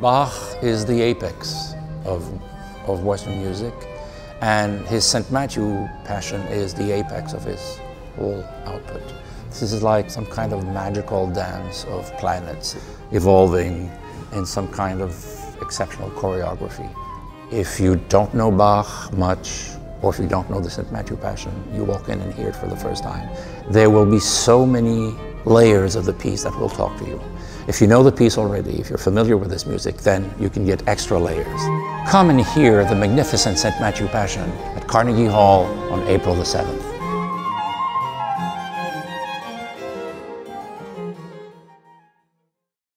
Bach is the apex of, of Western music, and his St. Matthew Passion is the apex of his whole output. This is like some kind of magical dance of planets evolving in some kind of exceptional choreography. If you don't know Bach much, or if you don't know the St. Matthew Passion, you walk in and hear it for the first time. There will be so many layers of the piece that will talk to you. If you know the piece already, if you're familiar with this music, then you can get extra layers. Come and hear the magnificent St. Matthew Passion at Carnegie Hall on April the 7th.